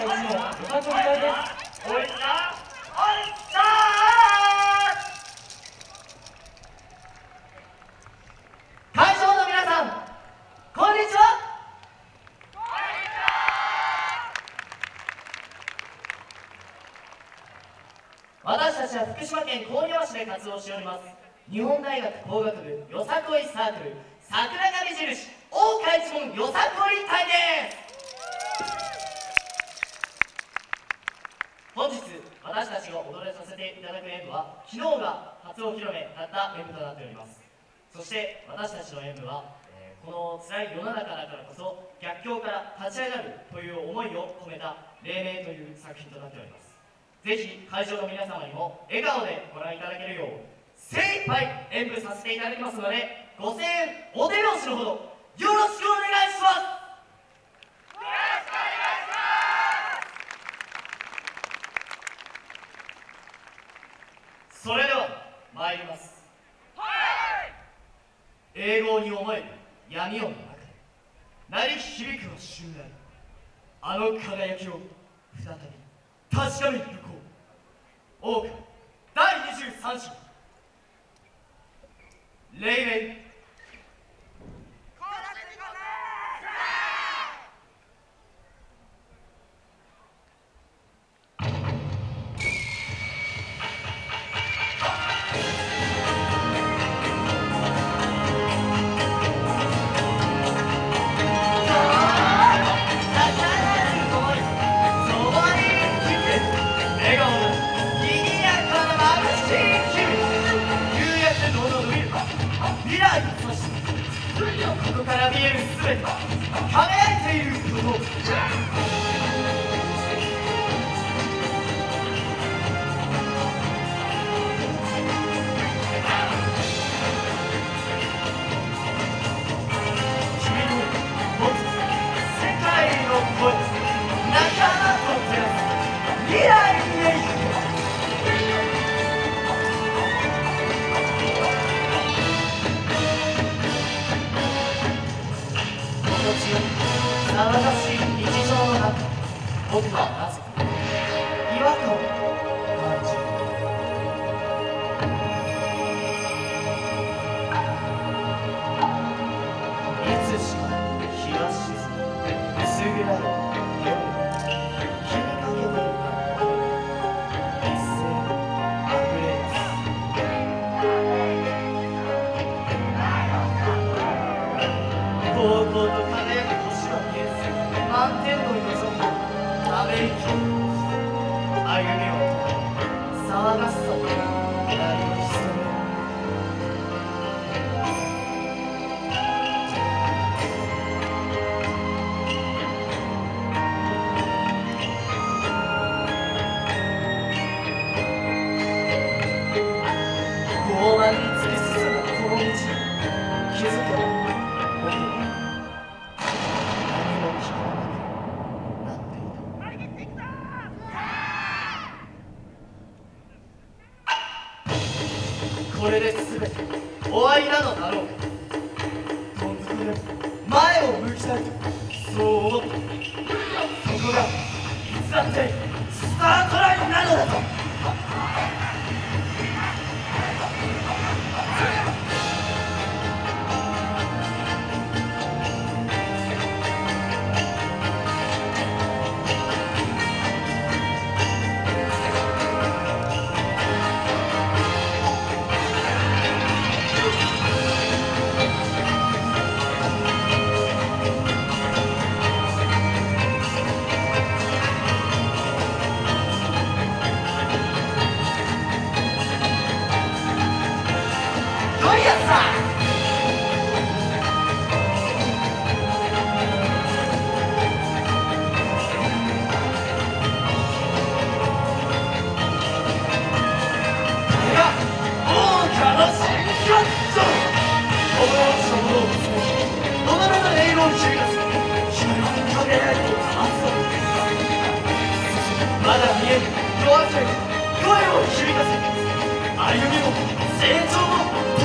した1のお誕生日会ですおいさおいさ会場の皆さんこんにちは。私たちは福島県郡山市で活動しております。日本大学工学部よさこいサークル桜上印大川一門よさこい隊です本日私たちが踊らさせていただく演舞は昨日が初お披露目だった演舞となっております。そして私たちの演舞は、えーこの辛い世の中だからこそ逆境から立ち上がるという思いを込めた黎明という作品となっております。ぜひ会場の皆様にも笑顔でご覧いただけるよう精一杯演舞させていただきますのでご声援お手拍子のほどよろしくお願いします。それでは参ります。英語に思える闇夜の中で鳴り響くは襲来あの輝きを再び確かめに行こう。王家第23章。レイレイ。こから見えるすべて輝いていること。僕はなぜか違和感を感じるいつしか日が沈み薄暗い夜気にかけていた声一斉に溢れ出す高校と輝ためこれで全て終わりなのだろう。かとん底で前を向きたい。とそう。思ったそこがいつだってスタートライン。まだ見えぬ夜明け声を響かせ歩みも成長も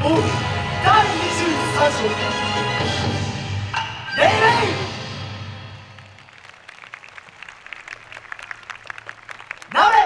ておう第23章レイレイなおれ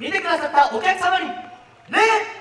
見てくださったお客様に礼。